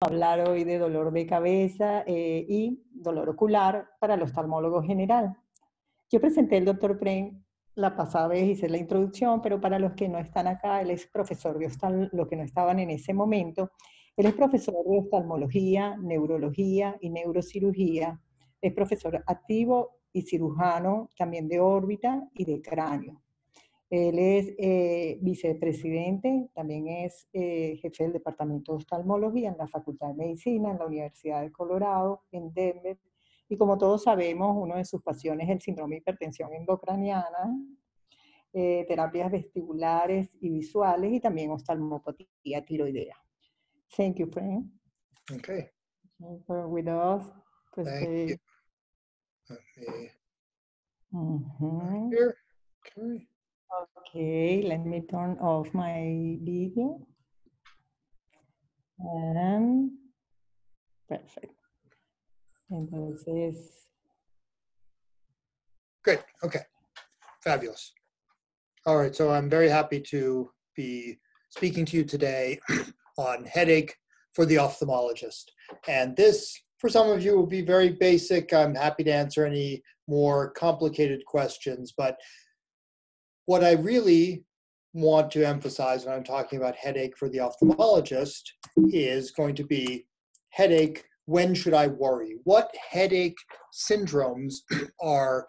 hablar hoy de dolor de cabeza eh, y dolor ocular para el oftalmólogo general. Yo presenté al doctor Pren la pasada vez, hice la introducción, pero para los que no están acá, él es profesor de oftalmología, los que no estaban en ese momento, él es profesor de oftalmología, neurología y neurocirugía, es profesor activo y cirujano también de órbita y de cráneo. Él es eh, vicepresidente, también es eh, jefe del Departamento de Oftalmología en la Facultad de Medicina en la Universidad de Colorado, en Denver. Y como todos sabemos, una de sus pasiones es el síndrome de hipertensión endocraniana, eh, terapias vestibulares y visuales y también oftalmopatía tiroidea. Thank you, Frank. Okay. For with us. Pues, Thank you. Uh -huh. Here. Okay. Okay, let me turn off my video. And perfect. Entonces. Great, Okay. Fabulous. All right. So I'm very happy to be speaking to you today on headache for the ophthalmologist. And this, for some of you, will be very basic. I'm happy to answer any more complicated questions, but what I really want to emphasize when I'm talking about headache for the ophthalmologist is going to be headache. When should I worry? What headache syndromes are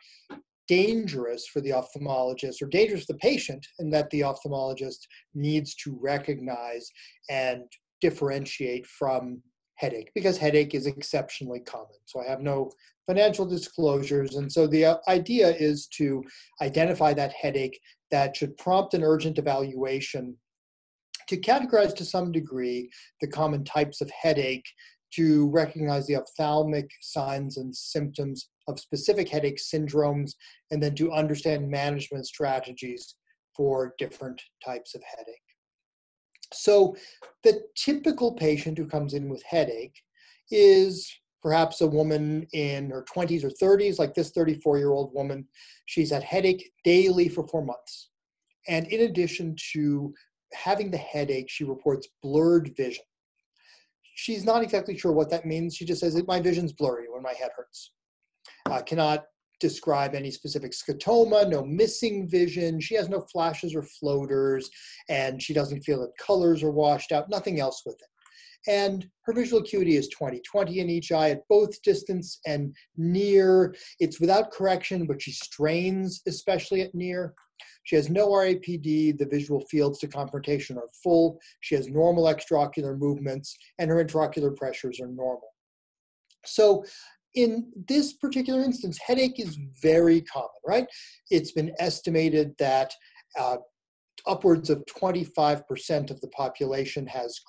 dangerous for the ophthalmologist or dangerous for the patient, and that the ophthalmologist needs to recognize and differentiate from headache because headache is exceptionally common. So I have no financial disclosures. And so the uh, idea is to identify that headache that should prompt an urgent evaluation to categorize to some degree the common types of headache to recognize the ophthalmic signs and symptoms of specific headache syndromes and then to understand management strategies for different types of headache. So the typical patient who comes in with headache is perhaps a woman in her 20s or 30s, like this 34 year old woman. She's had headache daily for four months. And in addition to having the headache, she reports blurred vision. She's not exactly sure what that means. She just says, My vision's blurry when my head hurts. Uh, cannot describe any specific scotoma, no missing vision. She has no flashes or floaters, and she doesn't feel that colors are washed out, nothing else with it. And her visual acuity is 20 20 in each eye at both distance and near. It's without correction but she strains especially at near. She has no rapd the visual fields to confrontation are full. She has normal extraocular movements and her intraocular pressures are normal. So in this particular instance headache is very common right it's been estimated that uh, upwards of 25% of the population has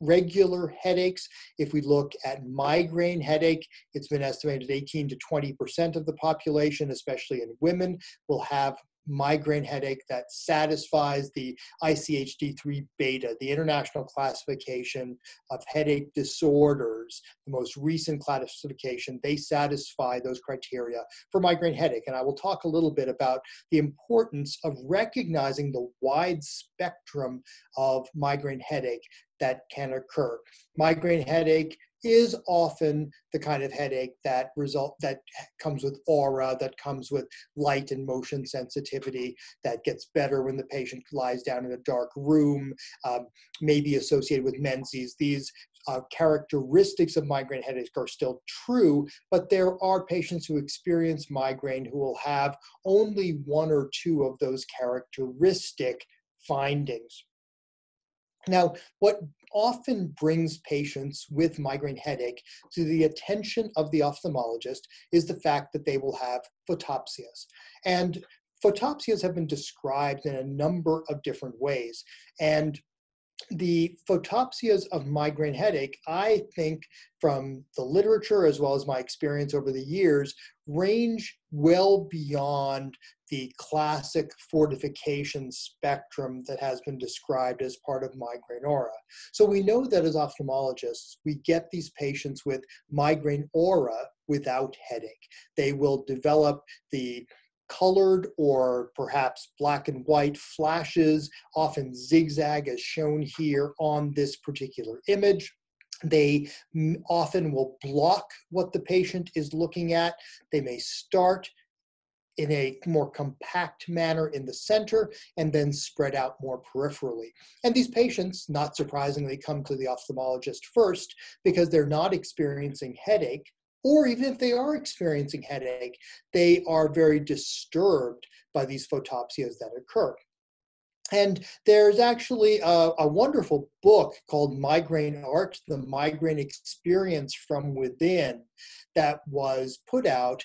regular headaches. If we look at migraine headache, it's been estimated 18 to 20% of the population, especially in women, will have migraine headache that satisfies the ICHD3 beta, the International Classification of Headache Disorders, the most recent classification. They satisfy those criteria for migraine headache. And I will talk a little bit about the importance of recognizing the wide spectrum of migraine headache that can occur. Migraine headache is often the kind of headache that result that comes with aura that comes with light and motion sensitivity that gets better when the patient lies down in a dark room um, may be associated with menses these uh, characteristics of migraine headache are still true, but there are patients who experience migraine who will have only one or two of those characteristic findings. Now, what often brings patients with migraine headache to the attention of the ophthalmologist is the fact that they will have photopsias. And photopsias have been described in a number of different ways. And the photopsias of migraine headache, I think from the literature as well as my experience over the years, range well beyond the classic fortification spectrum that has been described as part of migraine aura. So we know that as ophthalmologists, we get these patients with migraine aura without headache. They will develop the colored or perhaps black and white flashes, often zigzag as shown here on this particular image. They often will block what the patient is looking at. They may start in a more compact manner in the center and then spread out more peripherally. And these patients, not surprisingly, come to the ophthalmologist first because they're not experiencing headache, or even if they are experiencing headache, they are very disturbed by these photopsias that occur. And there's actually a, a, wonderful book called Migraine Art, The Migraine Experience from Within, that was put out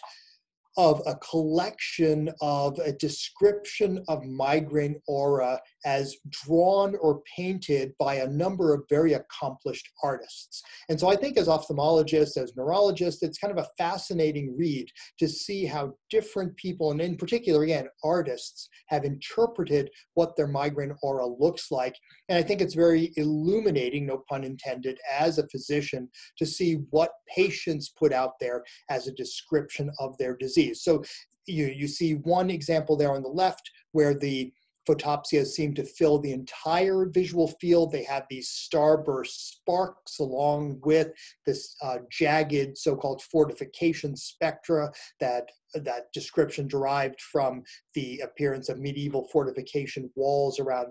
of a collection of a description of migraine aura as drawn or painted by a number of very accomplished artists. And so I think as ophthalmologists, as neurologists, it's kind of a fascinating read to see how different people, and in particular, again, artists, have interpreted what their migraine aura looks like. And I think it's very illuminating, no pun intended, as a physician to see what patients put out there as a description of their disease. So you, you see one example there on the left where the photopsias seem to fill the entire visual field. They have these starburst sparks along with this uh, jagged so-called fortification spectra that that description derived from the appearance of medieval fortification walls around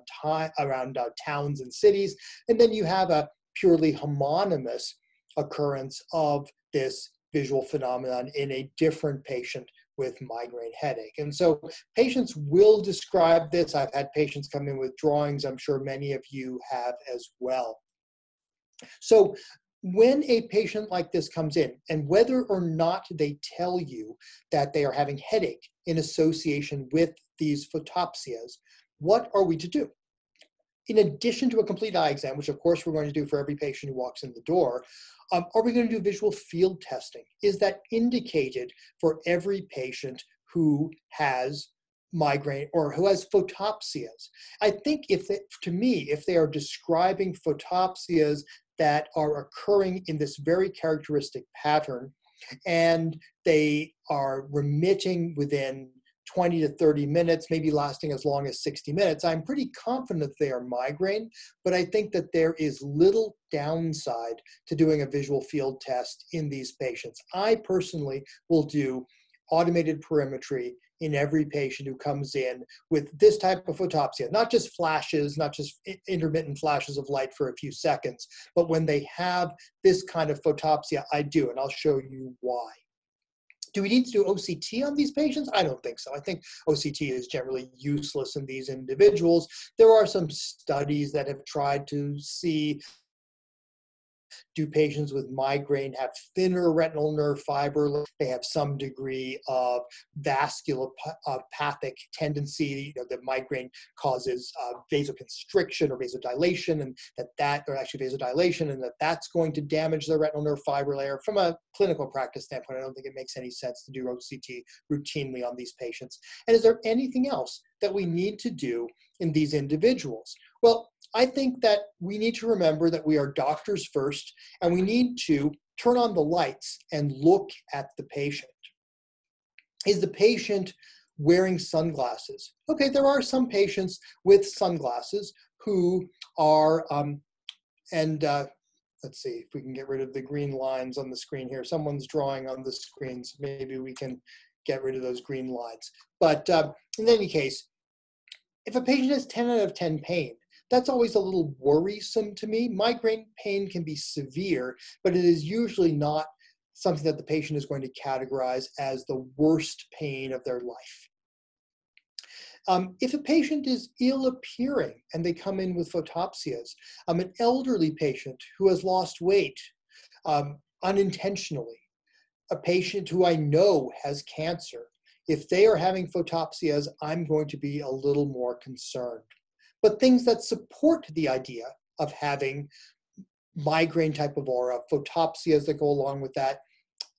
around uh, towns and cities. And then you have a purely homonymous occurrence of this visual phenomenon in a different patient with migraine headache. And so patients will describe this. I've had patients come in with drawings. I'm sure many of you have as well. So when a patient like this comes in, and whether or not they tell you that they are having headache in association with these photopsias, what are we to do? In addition to a complete eye exam, which of course we're going to do for every patient who walks in the door, um, are we going to do visual field testing? Is that indicated for every patient who has migraine or who has photopsias? I think if they, to me, if they are describing photopsias that are occurring in this very characteristic pattern and they are remitting within 20 to 30 minutes, maybe lasting as long as 60 minutes, I'm pretty confident they are migraine, but I think that there is little downside to doing a visual field test in these patients. I personally will do automated perimetry in every patient who comes in with this type of photopsia, not just flashes, not just intermittent flashes of light for a few seconds, but when they have this kind of photopsia, I do, and I'll show you why. Do we need to do OCT on these patients? I don't think so. I think OCT is generally useless in these individuals. There are some studies that have tried to see do patients with migraine have thinner retinal nerve fiber? They have some degree of vasculopathic tendency. You know, the migraine causes uh, vasoconstriction or vasodilation, and that that, or actually vasodilation, and that that's going to damage the retinal nerve fiber layer. From a clinical practice standpoint, I don't think it makes any sense to do OCT routinely on these patients. And is there anything else that we need to do in these individuals? Well, I think that we need to remember that we are doctors first, and we need to turn on the lights and look at the patient. Is the patient wearing sunglasses? Okay, there are some patients with sunglasses who are, um, and uh, let's see if we can get rid of the green lines on the screen here. Someone's drawing on the screen, so maybe we can get rid of those green lines. But uh, in any case, if a patient has 10 out of 10 pain, that's always a little worrisome to me. Migraine pain can be severe, but it is usually not something that the patient is going to categorize as the worst pain of their life. Um, if a patient is ill appearing and they come in with photopsias, um, an elderly patient who has lost weight um, unintentionally, a patient who I know has cancer, if they are having photopsias, I'm going to be a little more concerned but things that support the idea of having migraine type of aura, photopsias that go along with that,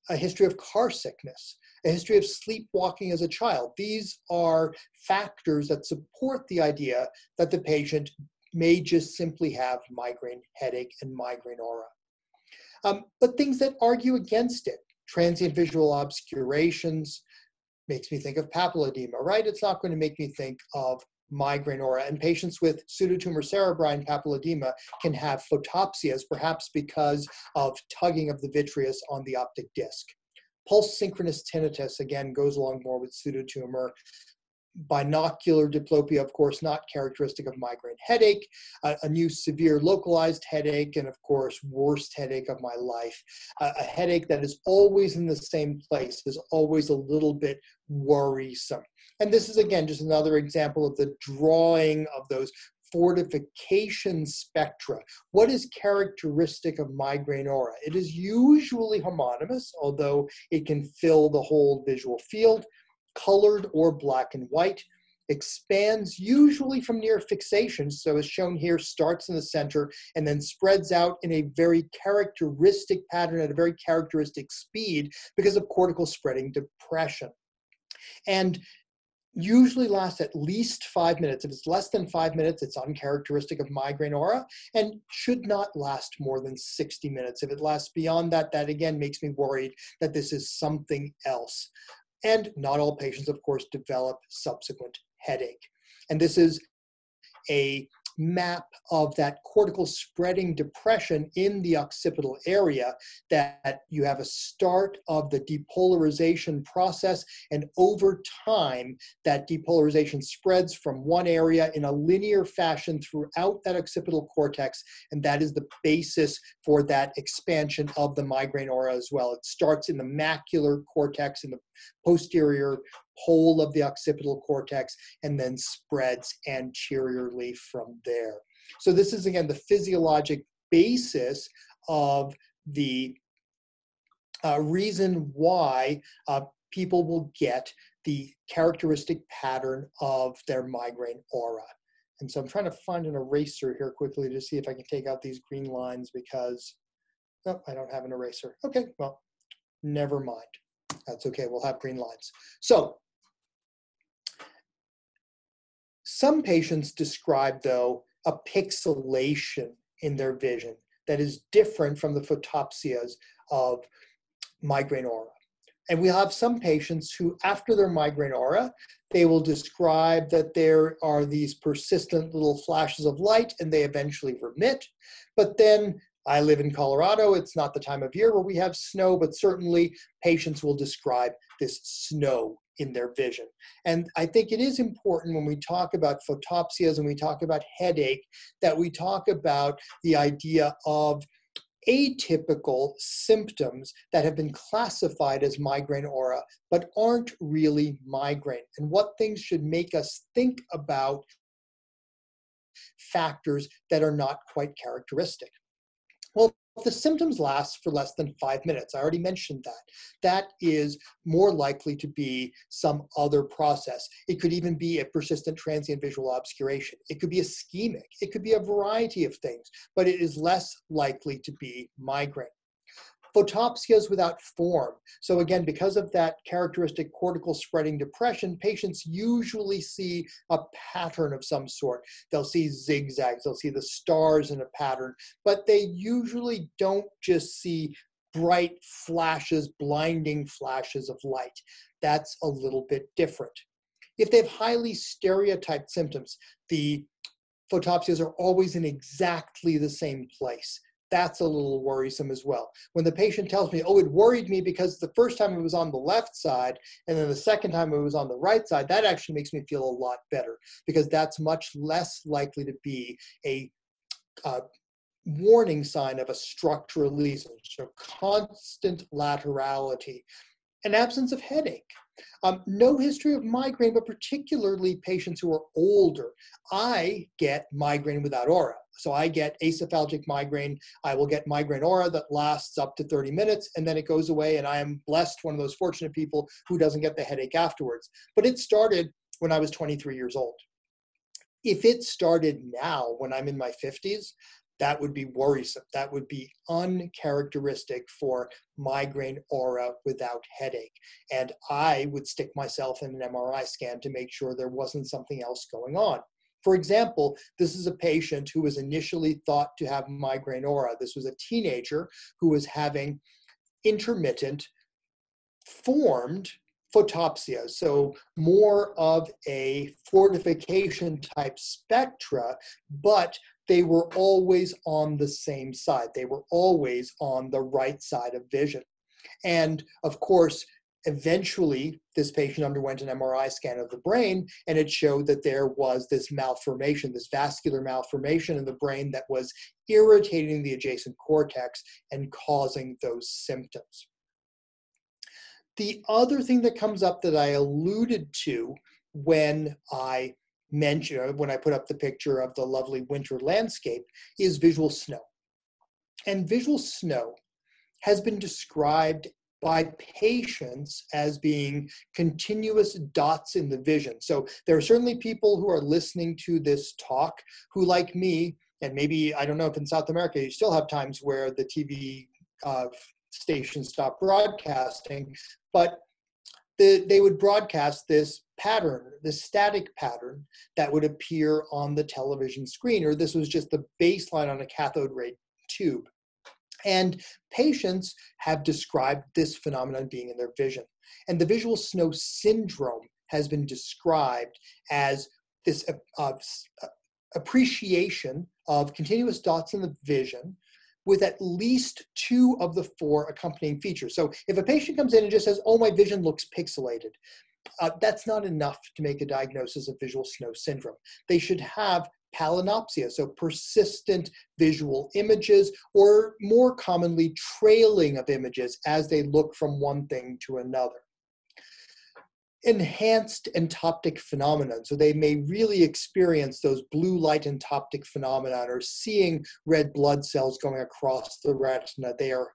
a history of car sickness, a history of sleepwalking as a child. These are factors that support the idea that the patient may just simply have migraine headache and migraine aura. Um, but things that argue against it, transient visual obscurations, makes me think of papilledema, right? It's not going to make me think of migraine aura. And patients with pseudotumor cerebrine papilledema can have photopsias, perhaps because of tugging of the vitreous on the optic disc. Pulse synchronous tinnitus, again, goes along more with pseudotumor binocular diplopia, of course, not characteristic of migraine headache, uh, a new severe localized headache, and of course, worst headache of my life. Uh, a headache that is always in the same place, is always a little bit worrisome. And this is, again, just another example of the drawing of those fortification spectra. What is characteristic of migraine aura? It is usually homonymous, although it can fill the whole visual field colored or black and white, expands usually from near fixation, so as shown here, starts in the center and then spreads out in a very characteristic pattern at a very characteristic speed because of cortical spreading depression. And usually lasts at least five minutes. If it's less than five minutes, it's uncharacteristic of migraine aura and should not last more than 60 minutes. If it lasts beyond that, that again makes me worried that this is something else. And not all patients, of course, develop subsequent headache. And this is a map of that cortical spreading depression in the occipital area that you have a start of the depolarization process and over time that depolarization spreads from one area in a linear fashion throughout that occipital cortex and that is the basis for that expansion of the migraine aura as well. It starts in the macular cortex in the posterior whole of the occipital cortex and then spreads anteriorly from there. So this is again the physiologic basis of the uh, reason why uh, people will get the characteristic pattern of their migraine aura. And so I'm trying to find an eraser here quickly to see if I can take out these green lines because, oh, I don't have an eraser. Okay, well, never mind. That's okay, we'll have green lines. So some patients describe, though, a pixelation in their vision that is different from the photopsias of migraine aura. And we have some patients who, after their migraine aura, they will describe that there are these persistent little flashes of light and they eventually remit. But then I live in Colorado. It's not the time of year where we have snow, but certainly patients will describe this snow in their vision. And I think it is important when we talk about photopsias and we talk about headache that we talk about the idea of atypical symptoms that have been classified as migraine aura but aren't really migraine and what things should make us think about factors that are not quite characteristic. The symptoms last for less than five minutes, I already mentioned that, that is more likely to be some other process. It could even be a persistent transient visual obscuration. It could be ischemic. It could be a variety of things, but it is less likely to be migraine. Photopsias without form. So again, because of that characteristic cortical spreading depression, patients usually see a pattern of some sort. They'll see zigzags, they'll see the stars in a pattern, but they usually don't just see bright flashes, blinding flashes of light. That's a little bit different. If they have highly stereotyped symptoms, the photopsias are always in exactly the same place that's a little worrisome as well. When the patient tells me, oh, it worried me because the first time it was on the left side and then the second time it was on the right side, that actually makes me feel a lot better because that's much less likely to be a uh, warning sign of a structural lesion, so constant laterality, an absence of headache. Um, no history of migraine, but particularly patients who are older. I get migraine without aura. So I get acephalgic migraine. I will get migraine aura that lasts up to 30 minutes and then it goes away. And I am blessed, one of those fortunate people who doesn't get the headache afterwards. But it started when I was 23 years old. If it started now when I'm in my 50s, that would be worrisome. That would be uncharacteristic for migraine aura without headache. And I would stick myself in an MRI scan to make sure there wasn't something else going on. For example, this is a patient who was initially thought to have migraine aura. This was a teenager who was having intermittent, formed photopsia, so more of a fortification type spectra, but they were always on the same side. They were always on the right side of vision. And of course, eventually this patient underwent an MRI scan of the brain and it showed that there was this malformation, this vascular malformation in the brain that was irritating the adjacent cortex and causing those symptoms. The other thing that comes up that I alluded to when I mentioned, when I put up the picture of the lovely winter landscape, is visual snow. And visual snow has been described by patients as being continuous dots in the vision. So there are certainly people who are listening to this talk who, like me, and maybe I don't know if in South America you still have times where the TV uh, stations stop broadcasting, but the, they would broadcast this pattern, this static pattern that would appear on the television screen, or this was just the baseline on a cathode ray tube. And patients have described this phenomenon being in their vision. And the visual snow syndrome has been described as this uh, uh, appreciation of continuous dots in the vision with at least two of the four accompanying features. So if a patient comes in and just says, oh, my vision looks pixelated, uh, that's not enough to make a diagnosis of visual snow syndrome. They should have palinopsia, so persistent visual images, or more commonly, trailing of images as they look from one thing to another. Enhanced entoptic phenomenon, so they may really experience those blue light entoptic phenomenon or seeing red blood cells going across the retina. They are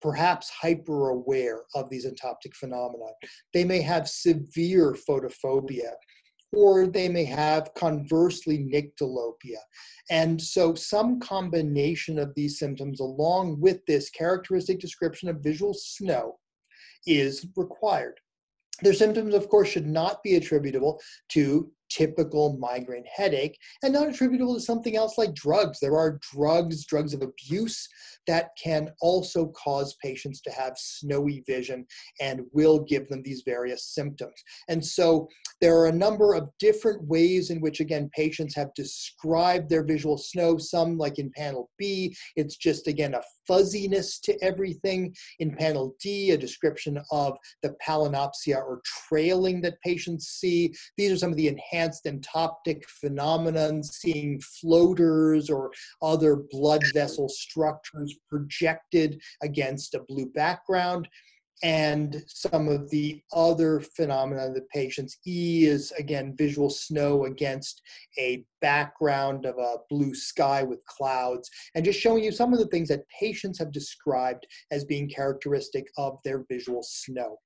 perhaps hyper aware of these entoptic phenomena. They may have severe photophobia or they may have conversely nyctalopia. And so some combination of these symptoms along with this characteristic description of visual snow is required. Their symptoms, of course, should not be attributable to typical migraine headache and not attributable to something else like drugs. There are drugs, drugs of abuse, that can also cause patients to have snowy vision and will give them these various symptoms. And so there are a number of different ways in which, again, patients have described their visual snow. Some, like in panel B, it's just, again, a fuzziness to everything. In panel D, a description of the palinopsia or trailing that patients see. These are some of the enhanced entoptic phenomenon, seeing floaters or other blood vessel structures projected against a blue background and some of the other phenomena of the patients. E is again visual snow against a background of a blue sky with clouds, and just showing you some of the things that patients have described as being characteristic of their visual snow.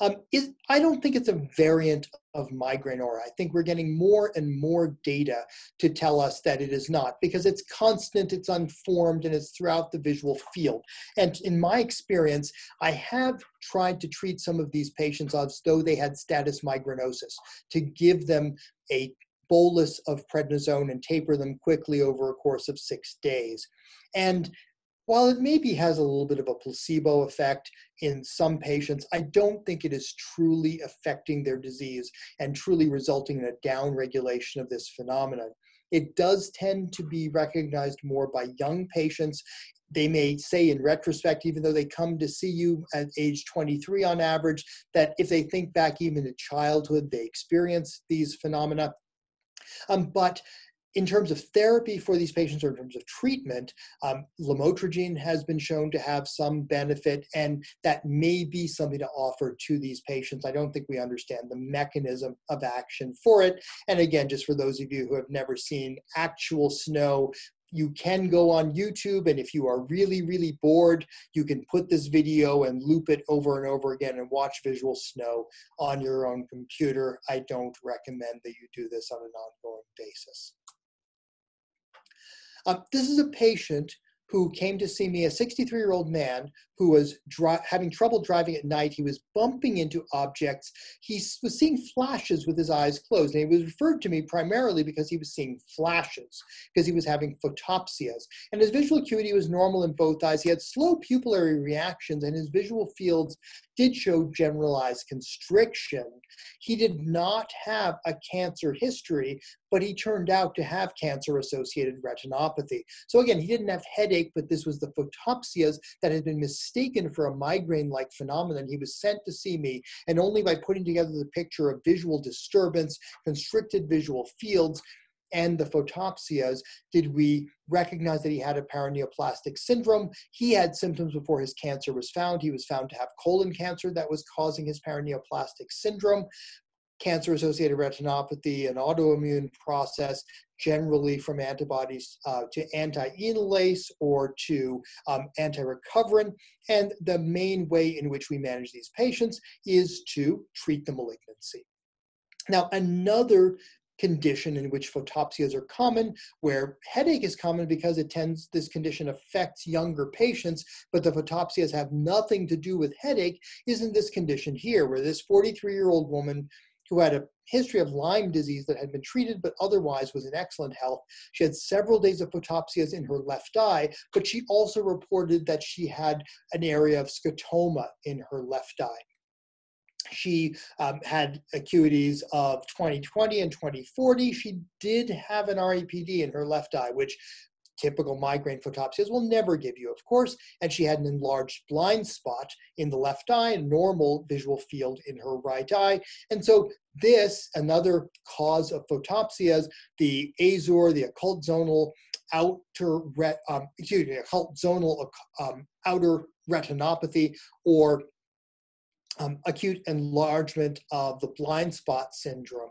Um, is, I don't think it's a variant of migraine aura. I think we're getting more and more data to tell us that it is not because it's constant, it's unformed, and it's throughout the visual field. And in my experience, I have tried to treat some of these patients as though they had status migrainosus to give them a bolus of prednisone and taper them quickly over a course of six days. And while it maybe has a little bit of a placebo effect in some patients, I don't think it is truly affecting their disease and truly resulting in a downregulation of this phenomenon. It does tend to be recognized more by young patients they may say in retrospect, even though they come to see you at age 23 on average, that if they think back even to childhood, they experience these phenomena. Um, but in terms of therapy for these patients or in terms of treatment, um, lamotrigine has been shown to have some benefit, and that may be something to offer to these patients. I don't think we understand the mechanism of action for it. And again, just for those of you who have never seen actual snow, you can go on YouTube, and if you are really, really bored, you can put this video and loop it over and over again and watch visual snow on your own computer. I don't recommend that you do this on an ongoing basis. Um, this is a patient who came to see me, a 63 year old man who was dri- having trouble driving at night. He was bumping into objects. He was seeing flashes with his eyes closed. And he was referred to me primarily because he was seeing flashes, because he was having photopsias. And his visual acuity was normal in both eyes. He had slow pupillary reactions, and his visual fields did show generalized constriction. He did not have a cancer history, but he turned out to have cancer associated retinopathy. So again, he didn't have headache, but this was the photopsias that had been mistaken for a migraine like phenomenon. He was sent to see me, and only by putting together the picture of visual disturbance, constricted visual fields, and the photopsias did we recognize that he had a paraneoplastic syndrome. He had symptoms before his cancer was found. He was found to have colon cancer that was causing his paraneoplastic syndrome cancer associated retinopathy, an autoimmune process, generally from antibodies uh, to anti enolase or to um, anti recoverin. And the main way in which we manage these patients is to treat the malignancy. Now, another condition in which photopsias are common, where headache is common because it tends, this condition affects younger patients, but the photopsias have nothing to do with headache, is in this condition here, where this 43 year old woman who had a history of Lyme disease that had been treated but otherwise was in excellent health. She had several days of photopsias in her left eye, but she also reported that she had an area of scotoma in her left eye. She um, had acuities of 2020 and 2040. She did have an RAPD in her left eye, which typical migraine photopsias will never give you, of course. And she had an enlarged blind spot in the left eye, a normal visual field in her right eye. And so this, another cause of photopsias, the AZOOR, the occult zonal outer, ret, um, excuse me, occult zonal um, outer retinopathy, or um, acute enlargement of the blind spot syndrome.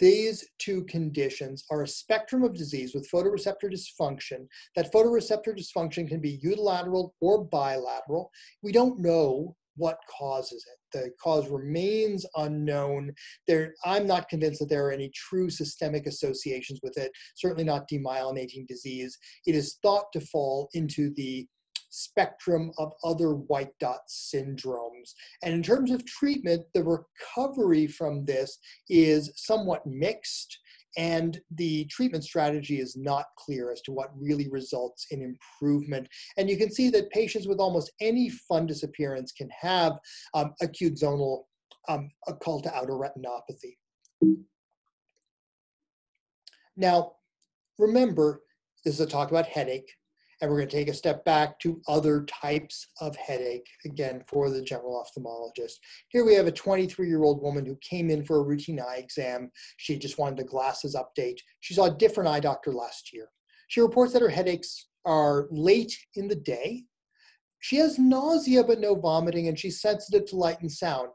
These two conditions are a spectrum of disease with photoreceptor dysfunction. That photoreceptor dysfunction can be unilateral or bilateral. We don't know what causes it. The cause remains unknown. There, I'm not convinced that there are any true systemic associations with it, certainly not demyelinating disease. It is thought to fall into the spectrum of other white dot syndromes. And in terms of treatment, the recovery from this is somewhat mixed and the treatment strategy is not clear as to what really results in improvement. And you can see that patients with almost any fundus appearance can have um, acute zonal um, occult outer retinopathy. Now, remember, this is a talk about headache. And we're going to take a step back to other types of headache, again, for the general ophthalmologist. Here we have a 23 year old woman who came in for a routine eye exam. She just wanted a glasses update. She saw a different eye doctor last year. She reports that her headaches are late in the day. She has nausea but no vomiting, and she's sensitive to light and sound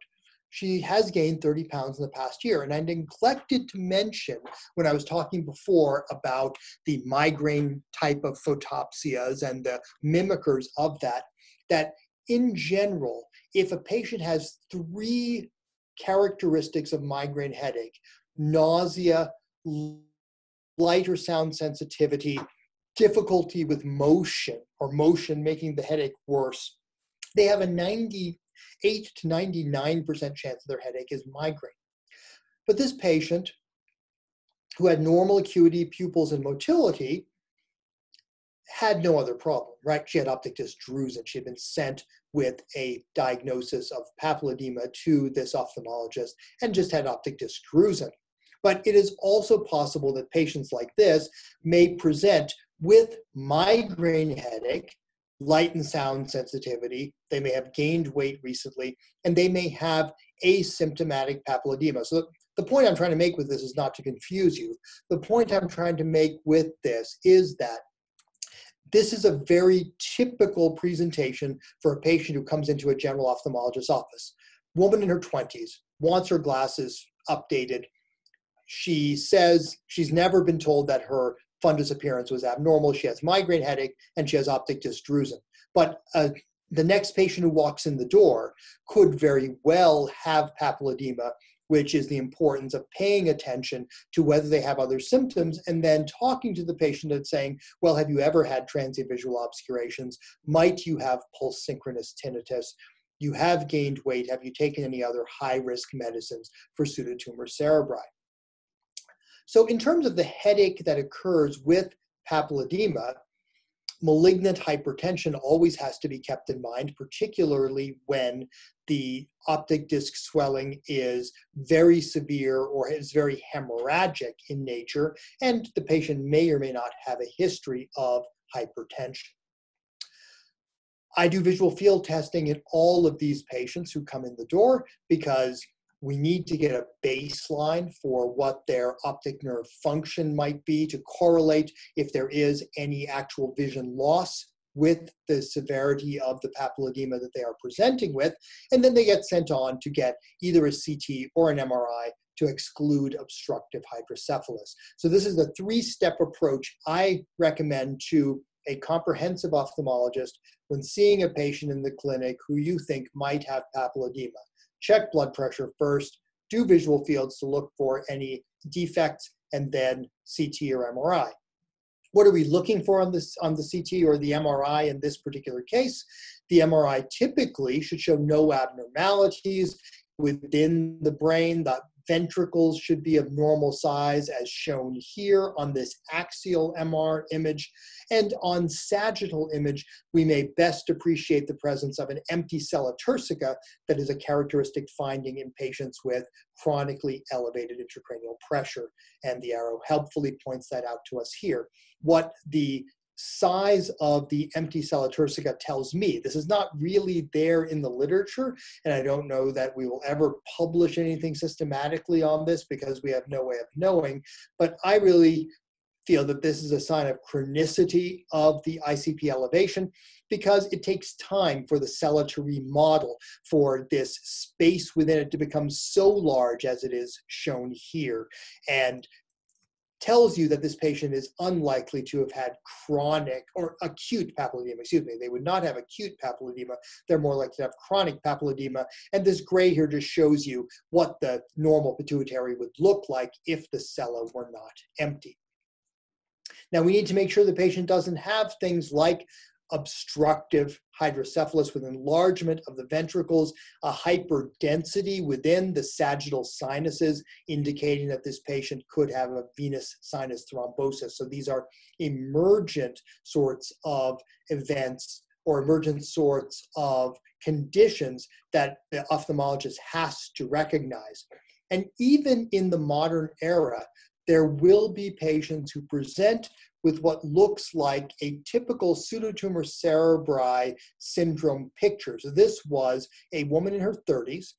she has gained 30 pounds in the past year. And I neglected to mention when I was talking before about the migraine type of photopsias and the mimickers of that, that in general, if a patient has three characteristics of migraine headache nausea, light or sound sensitivity, difficulty with motion or motion making the headache worse, they have a 90 8 to 99% chance of their headache is migraine. But this patient, who had normal acuity, pupils, and motility, had no other problem, right? She had optic disc drusen. She had been sent with a diagnosis of papilledema to this ophthalmologist and just had optic disc drusen. But it is also possible that patients like this may present with migraine headache light and sound sensitivity. They may have gained weight recently, and they may have asymptomatic papilledema. So the point I'm trying to make with this is not to confuse you. The point I'm trying to make with this is that this is a very typical presentation for a patient who comes into a general ophthalmologist's office. Woman in her 20s wants her glasses updated. She says she's never been told that her fundus appearance was abnormal. She has migraine headache and she has optic disc drusen. But uh, the next patient who walks in the door could very well have papilledema which is the importance of paying attention to whether they have other symptoms and then talking to the patient and saying, well, have you ever had transient visual obscurations? Might you have pulse synchronous tinnitus? You have gained weight. Have you taken any other high risk medicines for pseudotumor cerebri? So, in terms of the headache that occurs with papilledema, malignant hypertension always has to be kept in mind, particularly when the optic disc swelling is very severe or is very hemorrhagic in nature, and the patient may or may not have a history of hypertension. I do visual field testing in all of these patients who come in the door because we need to get a baseline for what their optic nerve function might be to correlate if there is any actual vision loss with the severity of the papilledema that they are presenting with. And then they get sent on to get either a CT or an MRI to exclude obstructive hydrocephalus. So this is a three-step approach I recommend to a comprehensive ophthalmologist when seeing a patient in the clinic who you think might have papilledema check blood pressure first, do visual fields to look for any defects, and then CT or MRI. What are we looking for on this on the CT or the MRI in this particular case? The MRI typically should show no abnormalities within the brain. The ventricles should be of normal size as shown here on this axial MR image. And on sagittal image, we may best appreciate the presence of an empty sella turcica that is a characteristic finding in patients with chronically elevated intracranial pressure. And the arrow helpfully points that out to us here. What the size of the empty sella turcica tells me. This is not really there in the literature, and I don't know that we will ever publish anything systematically on this because we have no way of knowing, but I really feel that this is a sign of chronicity of the ICP elevation because it takes time for the sella to remodel, for this space within it to become so large as it is shown here. And tells you that this patient is unlikely to have had chronic or acute papilledema. Excuse me, they would not have acute papilledema. They're more likely to have chronic papilledema. And this gray here just shows you what the normal pituitary would look like if the sella were not empty. Now we need to make sure the patient doesn't have things like obstructive hydrocephalus with enlargement of the ventricles, a hyperdensity within the sagittal sinuses, indicating that this patient could have a venous sinus thrombosis. So these are emergent sorts of events or emergent sorts of conditions that the ophthalmologist has to recognize. And even in the modern era, there will be patients who present with what looks like a typical pseudotumor cerebri syndrome picture. So this was a woman in her 30s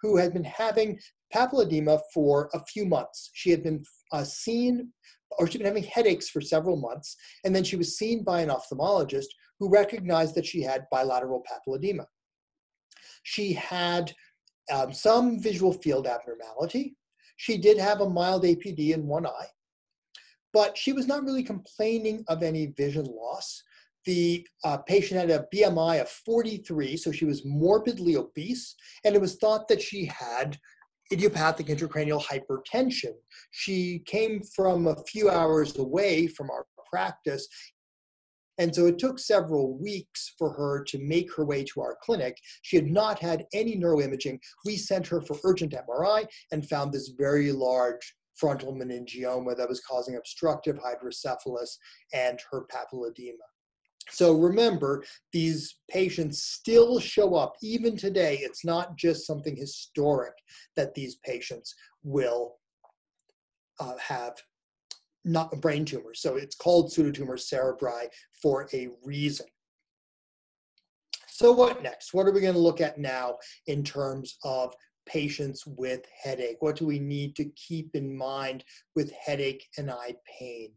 who had been having papilledema for a few months. She had been uh, seen, or she'd been having headaches for several months, and then she was seen by an ophthalmologist who recognized that she had bilateral papilledema. She had um, some visual field abnormality. She did have a mild APD in one eye but she was not really complaining of any vision loss. The uh, patient had a BMI of 43, so she was morbidly obese, and it was thought that she had idiopathic intracranial hypertension. She came from a few hours away from our practice and so it took several weeks for her to make her way to our clinic. She had not had any neuroimaging. We sent her for urgent MRI and found this very large frontal meningioma that was causing obstructive hydrocephalus and her papilledema. So remember, these patients still show up even today. It's not just something historic that these patients will uh, have not brain tumors. So it's called pseudotumor cerebri for a reason. So what next? What are we going to look at now in terms of patients with headache? What do we need to keep in mind with headache and eye pain?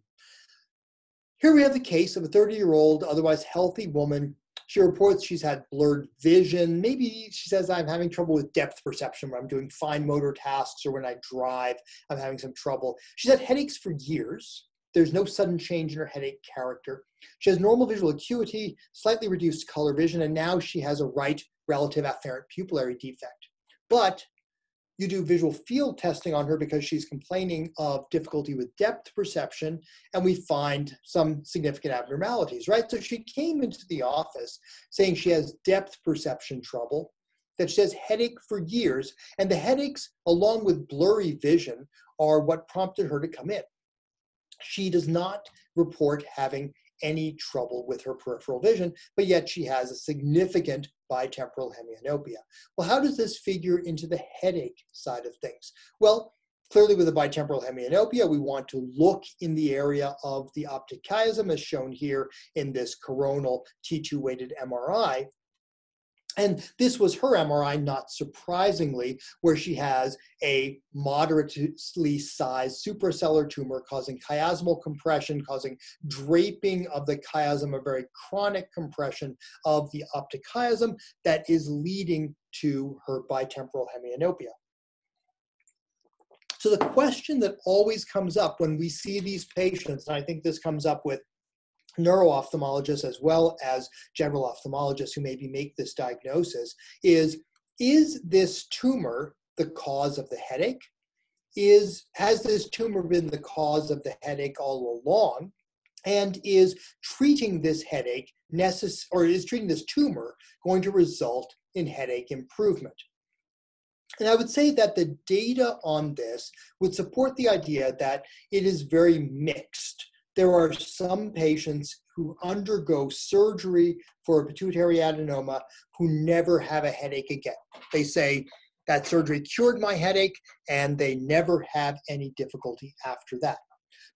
Here we have the case of a 30 year old, otherwise healthy woman. She reports she's had blurred vision. Maybe she says, I'm having trouble with depth perception when I'm doing fine motor tasks or when I drive, I'm having some trouble. She's had headaches for years. There's no sudden change in her headache character. She has normal visual acuity, slightly reduced color vision, and now she has a right relative afferent pupillary defect. But you do visual field testing on her because she's complaining of difficulty with depth perception, and we find some significant abnormalities, right? So she came into the office saying she has depth perception trouble, that she has headache for years, and the headaches, along with blurry vision, are what prompted her to come in. She does not report having any trouble with her peripheral vision, but yet she has a significant bitemporal hemianopia. Well, how does this figure into the headache side of things? Well, clearly with a bitemporal hemianopia, we want to look in the area of the optic chiasm as shown here in this coronal T2 weighted MRI. And this was her MRI, not surprisingly, where she has a moderately sized suprasellar tumor causing chiasmal compression, causing draping of the chiasm, a very chronic compression of the optic chiasm that is leading to her bitemporal hemianopia. So the question that always comes up when we see these patients, and I think this comes up with neuro-ophthalmologists as well as general ophthalmologists who maybe make this diagnosis is is this tumor the cause of the headache? Is has this tumor been the cause of the headache all along? And is treating this headache necess- or is treating this tumor going to result in headache improvement? And I would say that the data on this would support the idea that it is very mixed there are some patients who undergo surgery for a pituitary adenoma who never have a headache again. They say, that surgery cured my headache, and they never have any difficulty after that.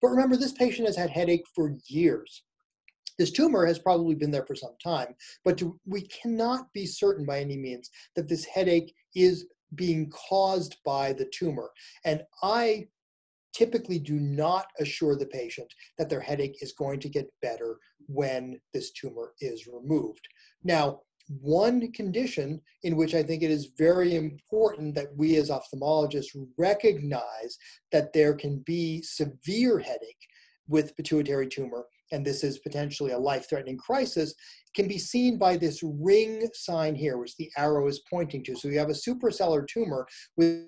But remember, this patient has had headache for years. This tumor has probably been there for some time, but to, we cannot be certain by any means that this headache is being caused by the tumor. And I typically do not assure the patient that their headache is going to get better when this tumor is removed. Now, one condition in which I think it is very important that we as ophthalmologists recognize that there can be severe headache with pituitary tumor, and this is potentially a life threatening crisis, can be seen by this ring sign here, which the arrow is pointing to. So you have a suprasellar tumor with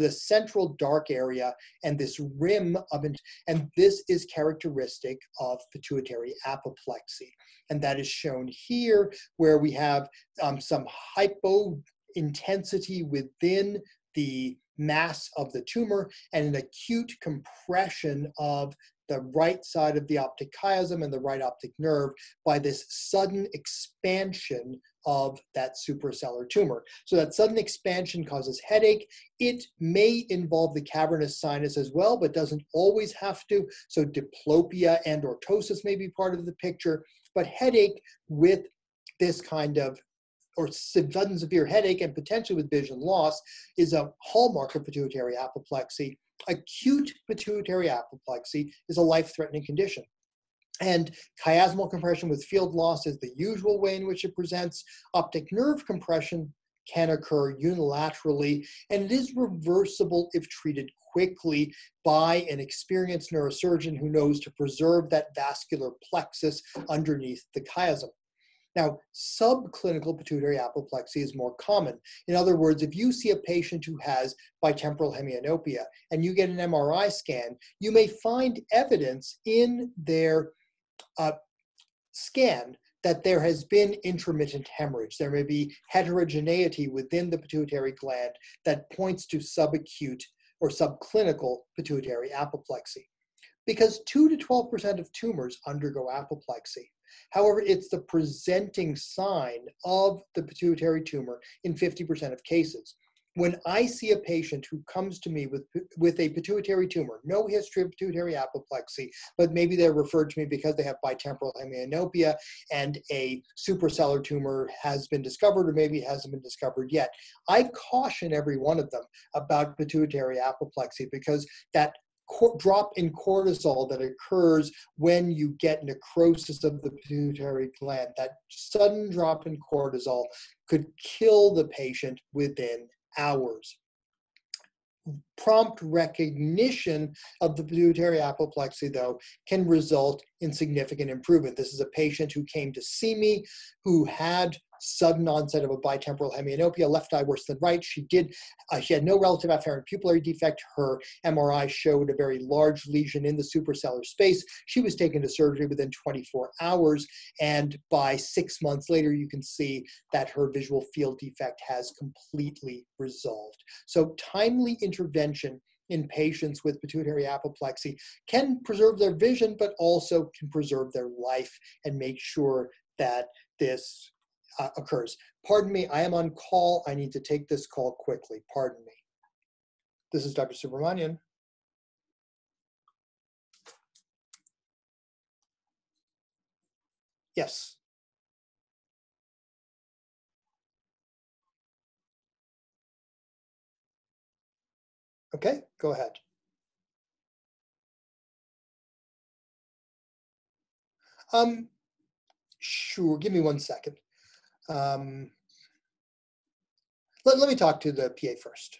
the central dark area and this rim of and this is characteristic of pituitary apoplexy. And that is shown here where we have um, some hypo intensity within the mass of the tumor and an acute compression of the right side of the optic chiasm and the right optic nerve by this sudden expansion of that suprasellar tumor. So that sudden expansion causes headache. It may involve the cavernous sinus as well, but doesn't always have to. So diplopia and ptosis may be part of the picture, but headache with this kind of or sudden severe headache and potentially with vision loss is a hallmark of pituitary apoplexy. Acute pituitary apoplexy is a life-threatening condition. And chiasmal compression with field loss is the usual way in which it presents. Optic nerve compression can occur unilaterally, and it is reversible if treated quickly by an experienced neurosurgeon who knows to preserve that vascular plexus underneath the chiasm. Now, subclinical pituitary apoplexy is more common. In other words, if you see a patient who has bitemporal hemianopia and you get an MRI scan, you may find evidence in their uh, scan that there has been intermittent hemorrhage. There may be heterogeneity within the pituitary gland that points to subacute or subclinical pituitary apoplexy. Because 2 to 12% of tumors undergo apoplexy. However, it's the presenting sign of the pituitary tumor in 50% of cases when I see a patient who comes to me with, with a pituitary tumor, no history of pituitary apoplexy, but maybe they're referred to me because they have bitemporal hemianopia and a suprasellar tumor has been discovered or maybe hasn't been discovered yet, I caution every one of them about pituitary apoplexy because that drop in cortisol that occurs when you get necrosis of the pituitary gland, that sudden drop in cortisol could kill the patient within hours. Prompt recognition of the pituitary apoplexy, though, can result in significant improvement. This is a patient who came to see me who had sudden onset of a bitemporal hemianopia, left eye worse than right. She did, uh, she had no relative afferent pupillary defect. Her MRI showed a very large lesion in the suprasellar space. She was taken to surgery within 24 hours, and by six months later, you can see that her visual field defect has completely resolved. So timely intervention in patients with pituitary apoplexy can preserve their vision, but also can preserve their life and make sure that this uh, occurs. Pardon me, I am on call. I need to take this call quickly. Pardon me. This is Dr. Subramanian. Yes. Okay, go ahead. Um, sure, give me one second. Um, let, let me talk to the PA first.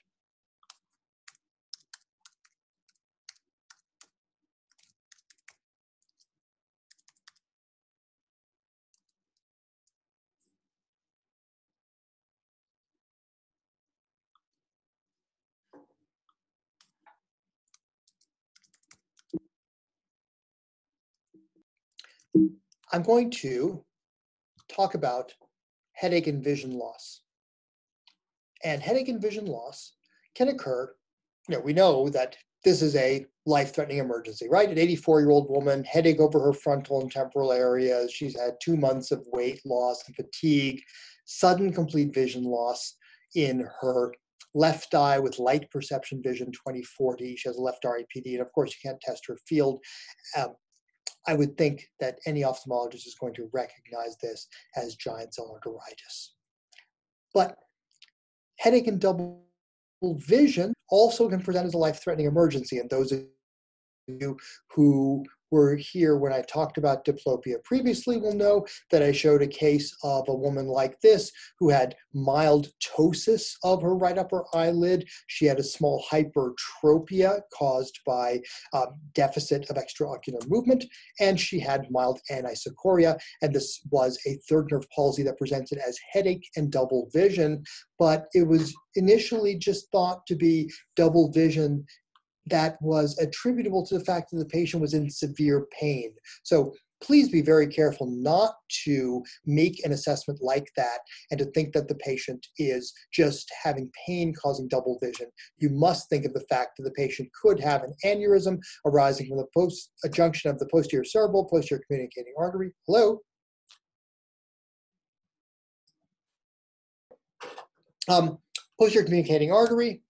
I'm going to talk about headache and vision loss. And headache and vision loss can occur, you know, we know that this is a life-threatening emergency, right? An 84-year-old woman, headache over her frontal and temporal areas. She's had two months of weight loss and fatigue, sudden complete vision loss in her left eye with light perception vision 2040. She has left RAPD, and of course you can't test her field. Um, I would think that any ophthalmologist is going to recognize this as giant cell arteritis. But headache and double vision also can present as a life-threatening emergency, and those of you who were here when I talked about diplopia previously will know that I showed a case of a woman like this who had mild ptosis of her right upper eyelid. She had a small hypertropia caused by um, deficit of extraocular movement, and she had mild anisocoria, and this was a third nerve palsy that presented as headache and double vision, but it was initially just thought to be double vision that was attributable to the fact that the patient was in severe pain. So please be very careful not to make an assessment like that and to think that the patient is just having pain causing double vision. You must think of the fact that the patient could have an aneurysm arising from the post a junction of the posterior cerebral, posterior communicating artery. Hello? Um, posterior communicating artery,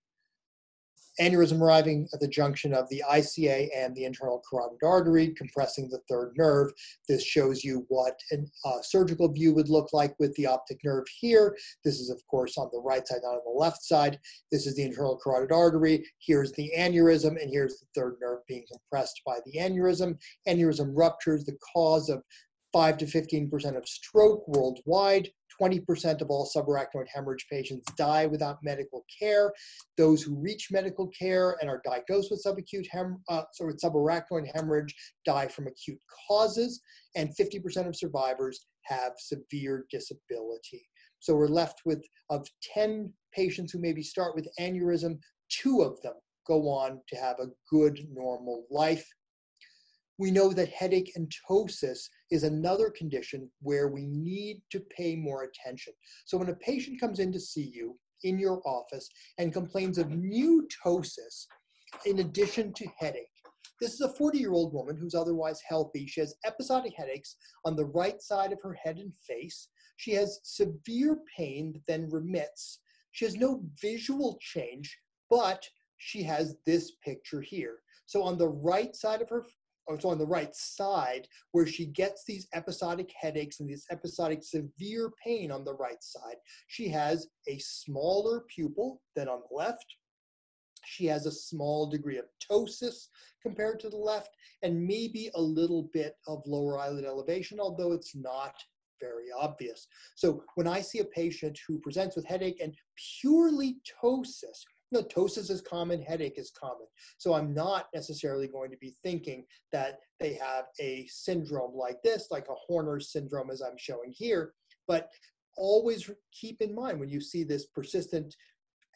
aneurysm arriving at the junction of the ICA and the internal carotid artery, compressing the third nerve. This shows you what a uh, surgical view would look like with the optic nerve here. This is, of course, on the right side, not on the left side. This is the internal carotid artery. Here's the aneurysm, and here's the third nerve being compressed by the aneurysm. Aneurysm ruptures, the cause of 5 to 15% of stroke worldwide. 20% of all subarachnoid hemorrhage patients die without medical care. Those who reach medical care and are diagnosed with subacute hem, uh, so with subarachnoid hemorrhage die from acute causes, and 50% of survivors have severe disability. So we're left with, of 10 patients who maybe start with aneurysm, two of them go on to have a good normal life we know that headache and ptosis is another condition where we need to pay more attention. So when a patient comes in to see you in your office and complains of new ptosis, in addition to headache, this is a 40 year old woman who's otherwise healthy. She has episodic headaches on the right side of her head and face. She has severe pain that then remits. She has no visual change, but she has this picture here. So on the right side of her it's on the right side where she gets these episodic headaches and these episodic severe pain on the right side. She has a smaller pupil than on the left. She has a small degree of ptosis compared to the left, and maybe a little bit of lower eyelid elevation, although it's not very obvious. So when I see a patient who presents with headache and purely ptosis, know, ptosis is common, headache is common. So I'm not necessarily going to be thinking that they have a syndrome like this, like a Horner syndrome, as I'm showing here. But always keep in mind when you see this persistent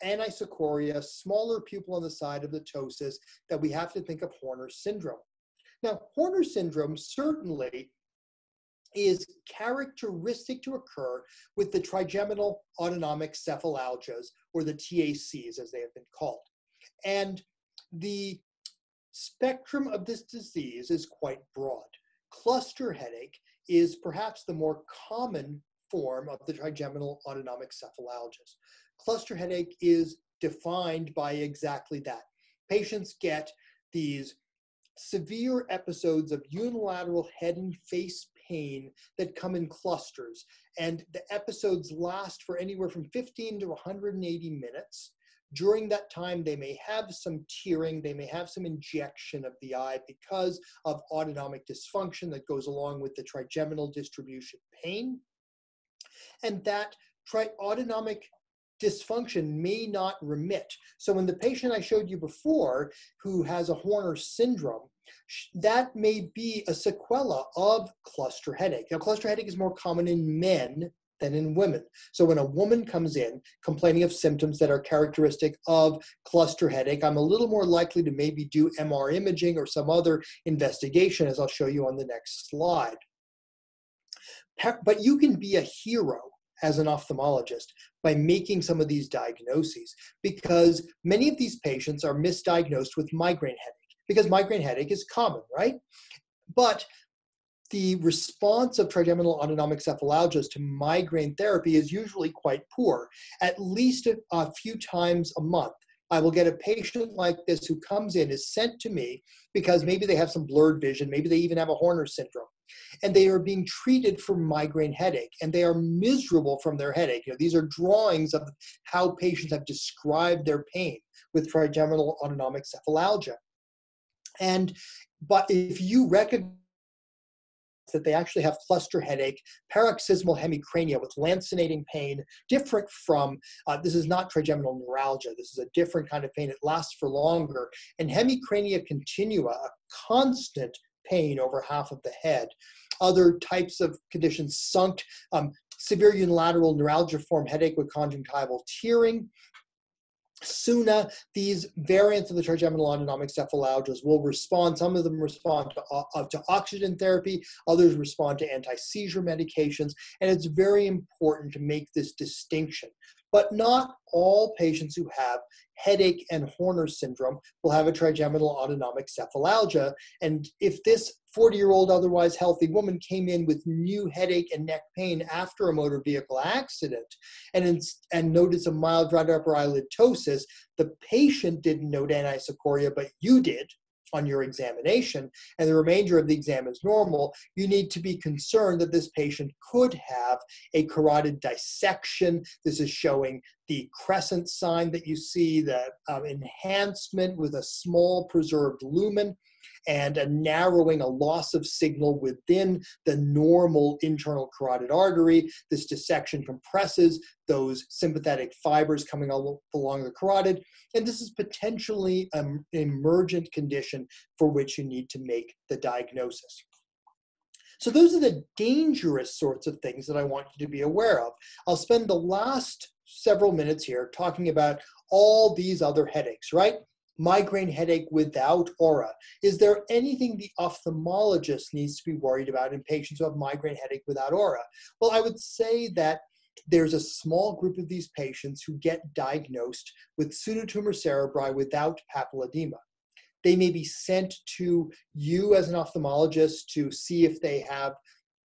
anisocoria, smaller pupil on the side of the ptosis, that we have to think of Horner syndrome. Now, Horner syndrome certainly is characteristic to occur with the trigeminal autonomic cephalalgias, or the TACs as they have been called. And the spectrum of this disease is quite broad. Cluster headache is perhaps the more common form of the trigeminal autonomic cephalalgias. Cluster headache is defined by exactly that. Patients get these severe episodes of unilateral head and face pain that come in clusters. And the episodes last for anywhere from 15 to 180 minutes. During that time, they may have some tearing, they may have some injection of the eye because of autonomic dysfunction that goes along with the trigeminal distribution pain. And that tri- autonomic dysfunction may not remit. So in the patient I showed you before who has a Horner syndrome, that may be a sequela of cluster headache. Now, cluster headache is more common in men than in women. So when a woman comes in complaining of symptoms that are characteristic of cluster headache, I'm a little more likely to maybe do MR imaging or some other investigation, as I'll show you on the next slide. But you can be a hero as an ophthalmologist by making some of these diagnoses because many of these patients are misdiagnosed with migraine headache because migraine headache is common, right? But the response of trigeminal autonomic cephalalgias to migraine therapy is usually quite poor, at least a, a, few times a month. I will get a patient like this who comes in, is sent to me because maybe they have some blurred vision, maybe they even have a Horner syndrome, and they are being treated for migraine headache, and they are miserable from their headache. You know, these are drawings of how patients have described their pain with trigeminal autonomic cephalalgia. And but if you recognize that they actually have cluster headache, paroxysmal hemicrania with lancinating pain, different from, uh, this is not trigeminal neuralgia, this is a different kind of pain. It lasts for longer. And hemicrania continua, a constant pain over half of the head. Other types of conditions, SUNCT, um, severe unilateral neuralgiform headache with conjunctival tearing, SUNA, these variants of the trigeminal autonomic cephalalgias will respond. Some of them respond to, uh, to oxygen therapy, others respond to anti seizure medications, and it's very important to make this distinction. But not all patients who have headache and Horner syndrome will have a trigeminal autonomic cephalalgia. And if this 40 year old otherwise healthy woman came in with new headache and neck pain after a motor vehicle accident and, and noticed a mild right upper eyelid ptosis, the patient didn't note anisocoria, but you did on your examination and the remainder of the exam is normal, you need to be concerned that this patient could have a carotid dissection. This is showing the crescent sign that you see, the um, enhancement with a small preserved lumen and a narrowing, a loss of signal within the normal internal carotid artery. This dissection compresses those sympathetic fibers coming along the carotid, and this is potentially an emergent condition for which you need to make the diagnosis. So those are the dangerous sorts of things that I want you to be aware of. I'll spend the last several minutes here talking about all these other headaches, right? Migraine headache without aura. Is there anything the ophthalmologist needs to be worried about in patients who have migraine headache without aura? Well, I would say that there's a small group of these patients who get diagnosed with pseudotumor cerebri without papilledema. They may be sent to you as an ophthalmologist to see if they have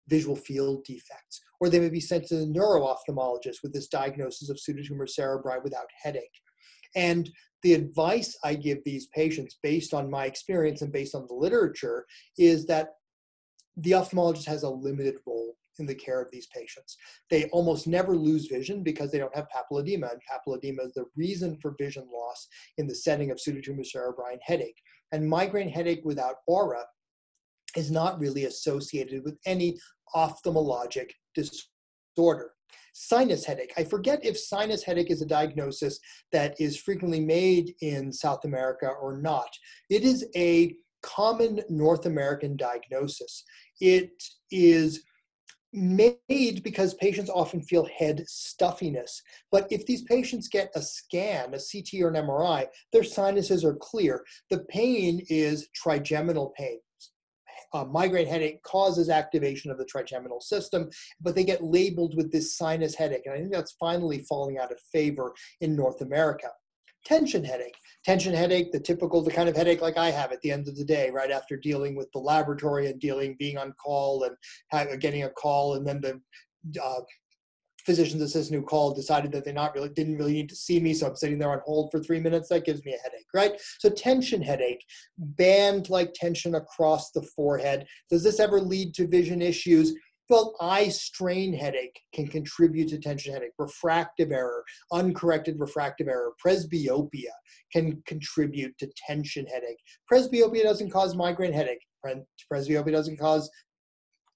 visual field defects, or they may be sent to the neuro-ophthalmologist with this diagnosis of pseudotumor cerebri without headache. And the advice I give these patients based on my experience and based on the literature is that the ophthalmologist has a limited role in the care of these patients. They almost never lose vision because they don't have papilledema, and papilledema is the reason for vision loss in the setting of pseudotumor cerebri and headache. And migraine headache without aura is not really associated with any ophthalmologic disorder. Sinus headache. I forget if sinus headache is a diagnosis that is frequently made in South America or not. It is a common North American diagnosis. It is made because patients often feel head stuffiness. But if these patients get a scan, a CT or an MRI, their sinuses are clear. The pain is trigeminal pain. Uh, migraine headache causes activation of the trigeminal system, but they get labeled with this sinus headache. And I think that's finally falling out of favor in North America tension headache. Tension headache, the typical, the kind of headache like I have at the end of the day, right after dealing with the laboratory and dealing, being on call and have, getting a call, and then the uh, physician's assistant who called decided that they not really didn't really need to see me, so I'm sitting there on hold for three minutes. That gives me a headache, right? So tension headache, band-like tension across the forehead. Does this ever lead to vision issues? Well, eye strain headache can contribute to tension headache. Refractive error, uncorrected refractive error, presbyopia can contribute to tension headache. Presbyopia doesn't cause migraine headache. Presbyopia doesn't cause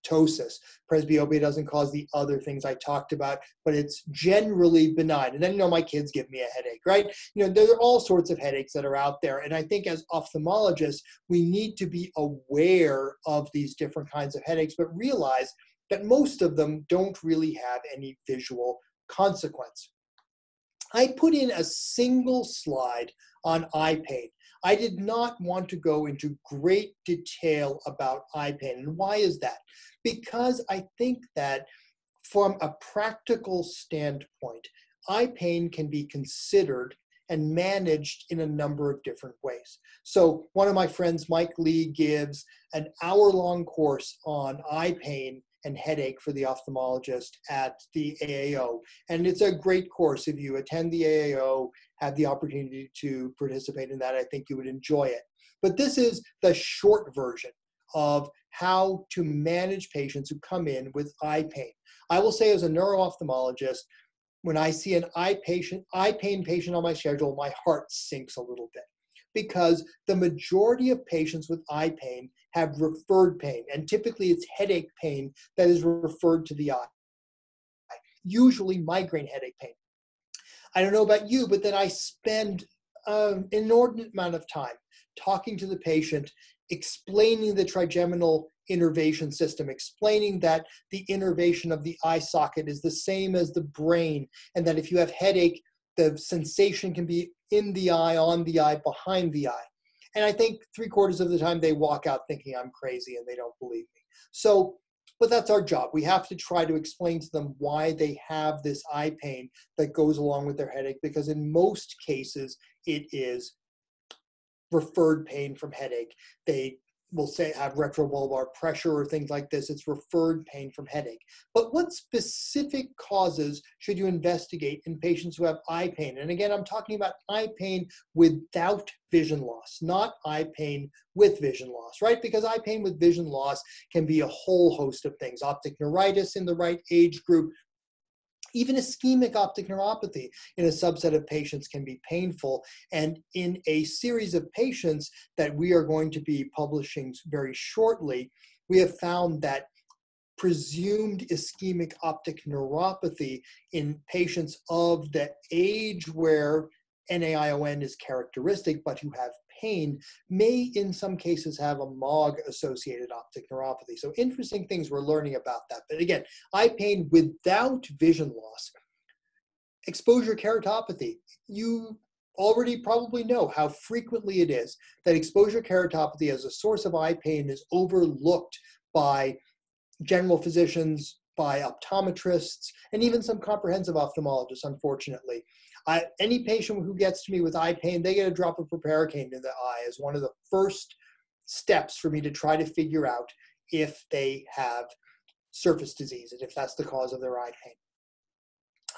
ptosis. Presbyopia doesn't cause the other things I talked about, but it's generally benign. And then, you know, my kids give me a headache, right? You know, there are all sorts of headaches that are out there. And I think as ophthalmologists, we need to be aware of these different kinds of headaches, but realize that most of them don't really have any visual consequence. I put in a single slide on eye pain. I did not want to go into great detail about eye pain. And why is that? Because I think that from a practical standpoint, eye pain can be considered and managed in a number of different ways. So, one of my friends, Mike Lee, gives an hour long course on eye pain and headache for the ophthalmologist at the AAO. And it's a great course. If you attend the AAO, have the opportunity to participate in that, I think you would enjoy it. But this is the short version of how to manage patients who come in with eye pain. I will say, as a neuro-ophthalmologist, when I see an eye patient, eye pain patient on my schedule, my heart sinks a little bit because the majority of patients with eye pain have referred pain, and typically it's headache pain that is referred to the eye, usually migraine headache pain. I don't know about you, but then I spend um, an inordinate amount of time talking to the patient, explaining the trigeminal innervation system, explaining that the innervation of the eye socket is the same as the brain, and that if you have headache, the sensation can be in the eye, on the eye, behind the eye. And I think three quarters of the time they walk out thinking I'm crazy and they don't believe me. So, but that's our job. We have to try to explain to them why they have this eye pain that goes along with their headache, because in most cases it is referred pain from headache. They will say uh, have retrobulbar pressure or things like this. It's referred pain from headache. But what specific causes should you investigate in patients who have eye pain? And again, I'm talking about eye pain without vision loss, not eye pain with vision loss, right? Because eye pain with vision loss can be a whole host of things. Optic neuritis in the right age group, even ischemic optic neuropathy in a subset of patients can be painful. And in a series of patients that we are going to be publishing very shortly, we have found that presumed ischemic optic neuropathy in patients of the age where NAION is characteristic, but who have pain may in some cases have a MOG associated optic neuropathy. So interesting things we're learning about that. But again, eye pain without vision loss. Exposure keratopathy, you already probably know how frequently it is that exposure keratopathy as a source of eye pain is overlooked by general physicians, by optometrists, and even some comprehensive ophthalmologists, unfortunately. I, any patient who gets to me with eye pain, they get a drop of proparacaine in the eye as one of the first steps for me to try to figure out if they have surface disease and if that's the cause of their eye pain.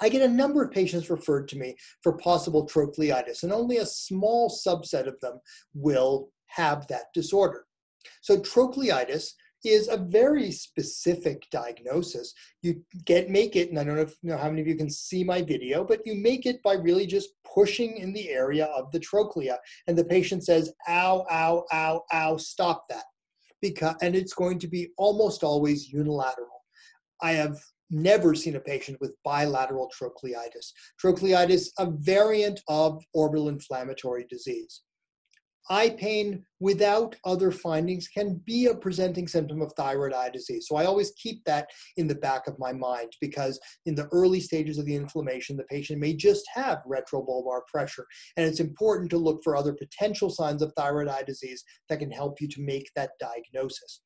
I get a number of patients referred to me for possible trochleitis, and only a small subset of them will have that disorder. So, trochleitis is a very specific diagnosis. You get make it, and I don't know, if, know how many of you can see my video, but you make it by really just pushing in the area of the trochlea, and the patient says, "Ow, ow, ow, ow, stop that," because and it's going to be almost always unilateral. I have never seen a patient with bilateral trochleitis. Trochleitis, a variant of orbital inflammatory disease. Eye pain without other findings can be a presenting symptom of thyroid eye disease. So I always keep that in the back of my mind because in the early stages of the inflammation, the patient may just have retrobulbar pressure. And it's important to look for other potential signs of thyroid eye disease that can help you to make that diagnosis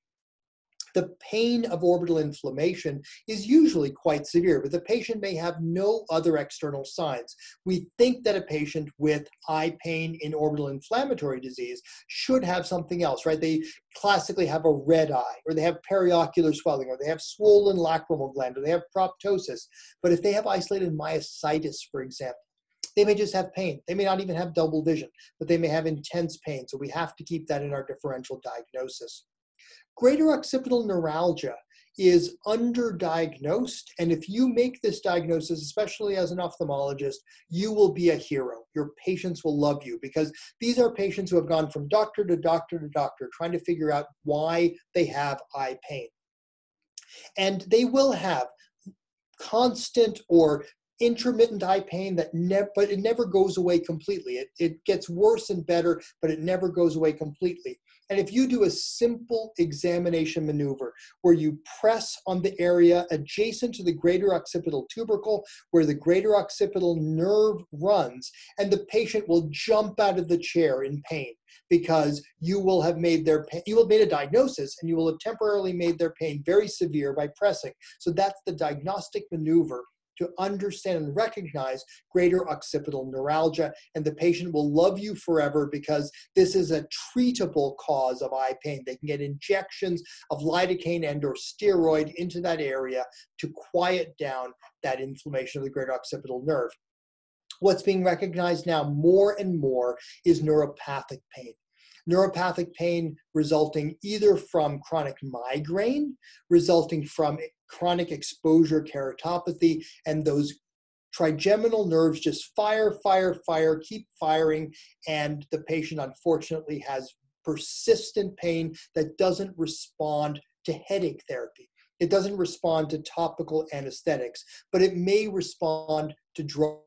the pain of orbital inflammation is usually quite severe, but the patient may have no other external signs. We think that a patient with eye pain in orbital inflammatory disease should have something else, right? They classically have a red eye, or they have periocular swelling, or they have swollen lacrimal gland, or they have proptosis. But if they have isolated myositis, for example, they may just have pain. They may not even have double vision, but they may have intense pain. So we have to keep that in our differential diagnosis. Greater occipital neuralgia is underdiagnosed. And if you make this diagnosis, especially as an ophthalmologist, you will be a hero. Your patients will love you because these are patients who have gone from doctor to doctor to doctor trying to figure out why they have eye pain. And they will have constant or intermittent eye pain that never but it never goes away completely it, it gets worse and better but it never goes away completely and if you do a simple examination maneuver where you press on the area adjacent to the greater occipital tubercle where the greater occipital nerve runs, and the patient will jump out of the chair in pain because you will have made their pain, you will have made a diagnosis and you will have temporarily made their pain very severe by pressing. So that's the diagnostic maneuver to understand and recognize greater occipital neuralgia. And the patient will love you forever because this is a treatable cause of eye pain. They can get injections of lidocaine and or steroid into that area to quiet down that inflammation of the greater occipital nerve. What's being recognized now more and more is neuropathic pain neuropathic pain resulting either from chronic migraine, resulting from chronic exposure keratopathy, and those trigeminal nerves just fire, fire, fire, keep firing, and the patient unfortunately has persistent pain that doesn't respond to headache therapy. It doesn't respond to topical anesthetics, but it may respond to drugs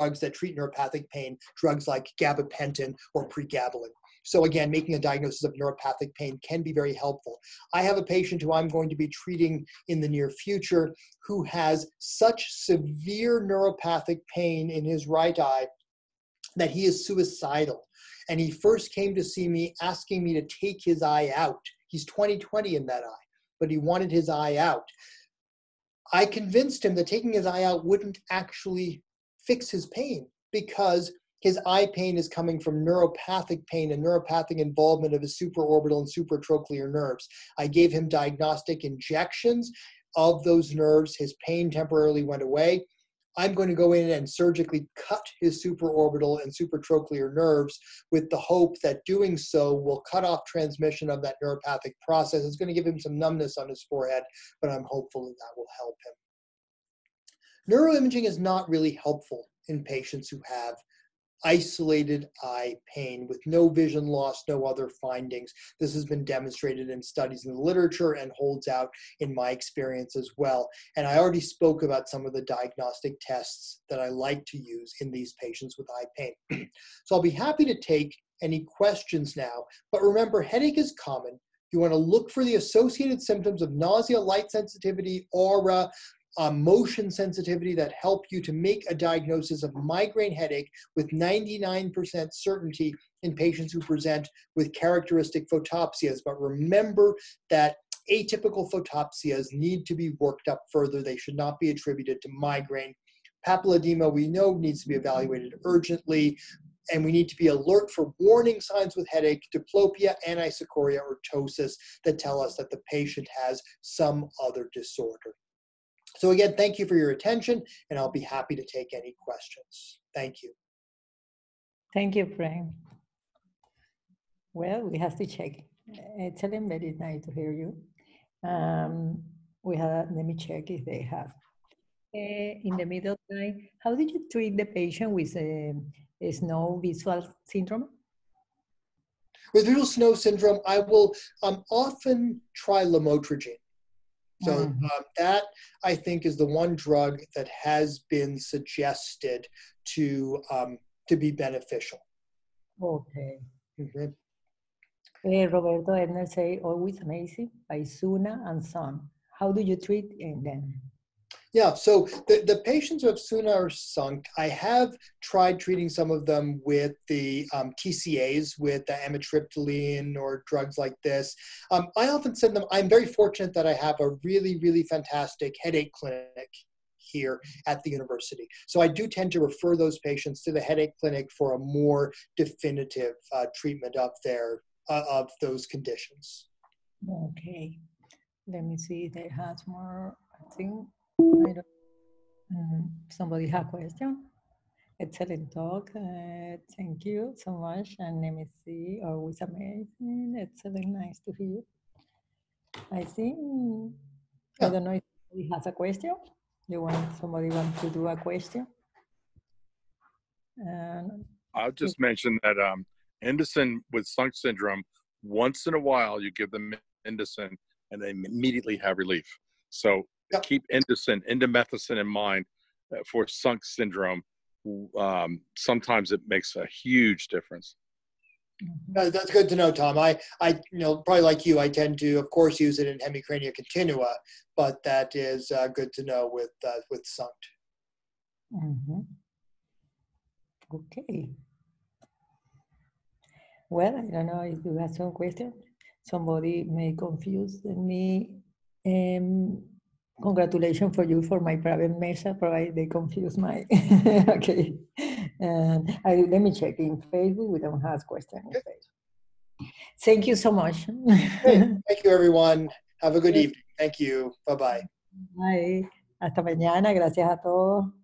that treat neuropathic pain, drugs like gabapentin or pregabalin. So again, making a diagnosis of neuropathic pain can be very helpful. I have a patient who I'm going to be treating in the near future who has such severe neuropathic pain in his right eye that he is suicidal. And he first came to see me asking me to take his eye out. He's 20/20 in that eye, but he wanted his eye out. I convinced him that taking his eye out wouldn't actually fix his pain because his eye pain is coming from neuropathic pain and neuropathic involvement of his supraorbital and supratrochlear nerves. I gave him diagnostic injections of those nerves. His pain temporarily went away. I'm going to go in and surgically cut his supraorbital and supratrochlear nerves with the hope that doing so will cut off transmission of that neuropathic process. It's going to give him some numbness on his forehead, but I'm hopeful that that will help him. Neuroimaging is not really helpful in patients who have isolated eye pain with no vision loss, no other findings. This has been demonstrated in studies in the literature and holds out in my experience as well. And I already spoke about some of the diagnostic tests that I like to use in these patients with eye pain. so I'll be happy to take any questions now. But remember, headache is common. You want to look for the associated symptoms of nausea, light sensitivity, aura, uh, motion sensitivity that help you to make a diagnosis of migraine headache with 99% certainty in patients who present with characteristic photopsias. But remember that atypical photopsias need to be worked up further. They should not be attributed to migraine. Papilledema, we know, needs to be evaluated urgently, and we need to be alert for warning signs with headache, diplopia, anisocoria, or ptosis that tell us that the patient has some other disorder. So again, thank you for your attention, and I'll be happy to take any questions. Thank you. Thank you, Frank. Well, we have to check. Excellent, very nice to hear you. Um, we have, let me check if they have. Uh, in the middle line, how did you treat the patient with a, a snow visual syndrome? With visual snow syndrome, I will um, often try lamotrigine. So mm-hmm. um, that I think is the one drug that has been suggested to um, to be beneficial. Okay. Mhm. Eh, Roberto Edner say, always amazing by SUNA and SUNCT. How do you treat eh, them? Yeah, so the, the patients who have SUNA or SUNCT, I have tried treating some of them with the um, TCAs, with the amitriptyline or drugs like this. Um, I often send them, I'm very fortunate that I have a really, really fantastic headache clinic here at the university. So I do tend to refer those patients to the headache clinic for a more definitive uh, treatment of their, uh, of those conditions. Okay. Let me see they has more, I think. I don't, mm, somebody have question? Excellent talk. Uh, thank you so much. And let me see. Always amazing. Excellent. Nice to hear. I think, I don't know if somebody has a question. You want, somebody want to do a question? And I'll just mention that um, Indocin with SUNCT syndrome, once in a while you give them Indocin and they immediately have relief. So Yep. keep Indocin, indomethacin in mind uh, for SUNCT syndrome. Um, sometimes it makes a huge difference. mhm. Uh, that's good to know, Tom. I, I, you know, probably like you, I tend to, of course, use it in hemicrania continua, but that is uh, good to know with uh, with SUNCT. Mhm. Okay. Well, I don't know if you have some question. Somebody may confuse me. Um, congratulations for you for my private mesa. Probably they confuse my. okay. And I, let me check in Facebook. We don't have questions. Thank you so much. Hey, thank you, everyone. Have a good evening. Thank you. Bye bye. Bye. Hasta mañana. Gracias a todos.